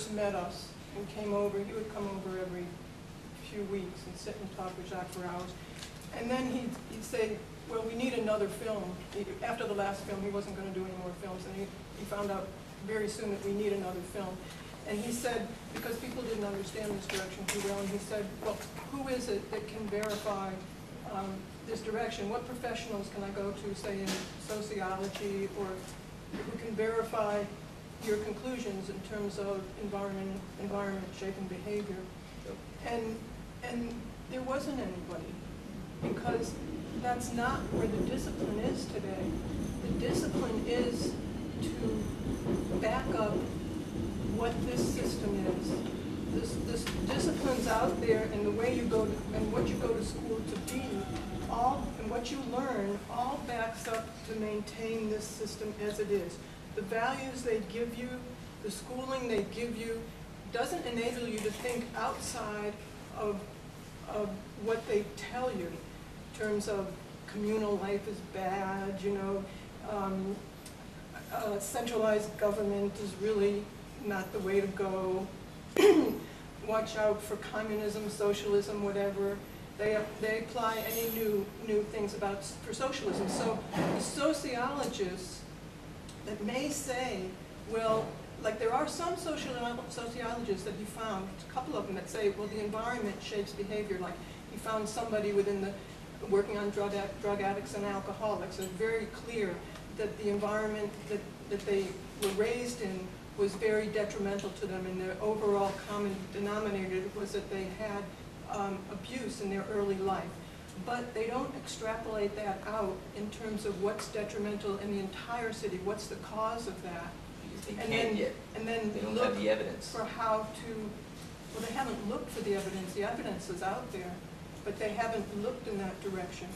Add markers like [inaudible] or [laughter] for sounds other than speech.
first met us and came over, he would come over every few weeks and sit and talk with Jacques for hours. And then he'd, he'd say, well, we need another film. He- After the last film, he wasn't gonna do any more films, and he, he found out very soon that we need another film. And he said, because people didn't understand this direction too well, and he said, well, who is it that can verify um, this direction? What professionals can I go to, say in sociology, or who can verify your conclusions in terms of environment, environment shaping behavior? And, and there wasn't anybody, because that's not where the discipline is today. The discipline is to back up what this system is. This, this discipline's out there, and the way you go, to and what you go to school to be, all, and what you learn, all backs up to maintain this system as it is. The values they give you, the schooling they give you, doesn't enable you to think outside of, of what they tell you in terms of communal life is bad, you know, um, uh, centralized government is really not the way to go. [clears throat] Watch out for communism, socialism, whatever. They, they apply any new, new things about, for socialism. So the sociologists that may say, well, like there are some social, sociologists that he found, a couple of them that say, well, the environment shapes behavior. Like he found somebody within the, working on drug, drug addicts and alcoholics, it's very clear that the environment that, that they were raised in was very detrimental to them, and their overall common denominator was that they had um, abuse in their early life. But they don't extrapolate that out in terms of what's detrimental in the entire city, what's the cause of that. Because they And can't then, yet. and then They don't look have the evidence. for how to, well, they haven't looked for the evidence, the evidence is out there, but they haven't looked in that direction.